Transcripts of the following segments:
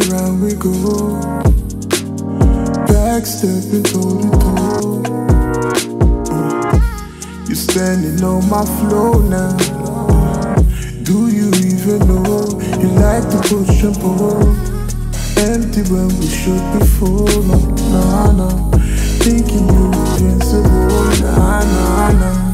go. Backstepping toe to toe. Mm. You standing on my flow now. Do you even know you like to push and pull? Empty when we should be full. Nah, nah. Thinking you're invincible. Nah, nah, nah.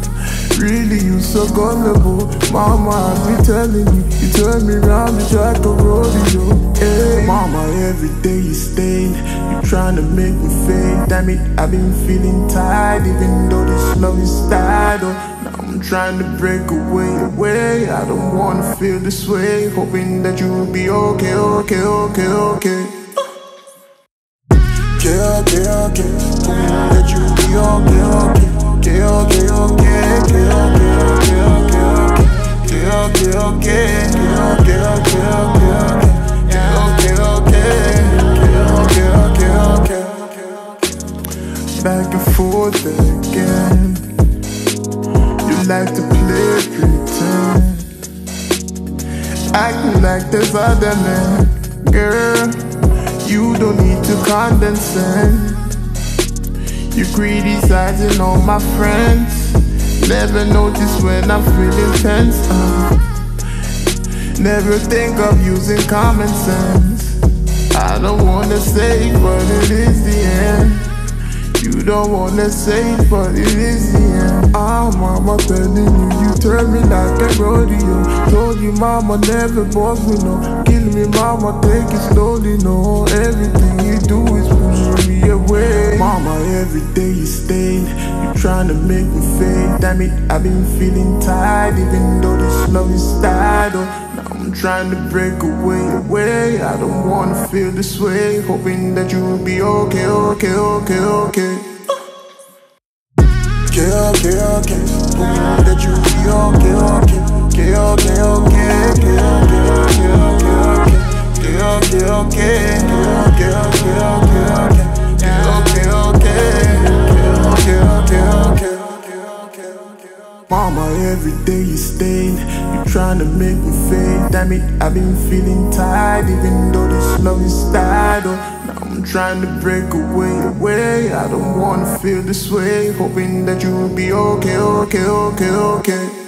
Really, you so gullible. Mama, I be telling you. You turn me round, you like a rodeo. Hey, mama, every day you stay. You trying to make me fade. Damn it, I've been feeling tired, even though this love is died. Oh, now I'm trying to break away, away. I don't wanna feel this way. Hoping that you'll be okay, okay, okay, okay. Okay, okay, okay. Hoping that you'll be okay, okay, okay, okay, okay, okay, okay. Okay, okay, okay, okay, again. You like to play pretend, acting like there's other men, girl. You don't need to condescend. You sizing on my friends. Never notice when I'm feeling tense. Uh. Never think of using common sense. I don't wanna say, but it is the end. You don't wanna say, it, but it is end. Ah, mama telling you, you turn me like a rodeo. Told you, mama never boss me, no. Kill me, mama, take it slowly, no. Everything you do is pushing me away. Mama, every day you stay, you trying to make me fade. Damn it, I've been feeling tired, even though this love is died. Oh, Trying to break away, away. I don't wanna feel this way, hoping that you'll be okay, okay, okay, okay. Okay, okay, okay. Hoping that you'll be okay, okay, okay, okay, okay, okay, okay. Okay, okay, okay, okay, okay, okay, okay. Mama, every day you stay, you trying to make me fade. Damn it, I've been feeling tired, even though this love is died. Oh, now I'm trying to break away, away. I don't wanna feel this way, hoping that you'll be okay, okay, okay, okay.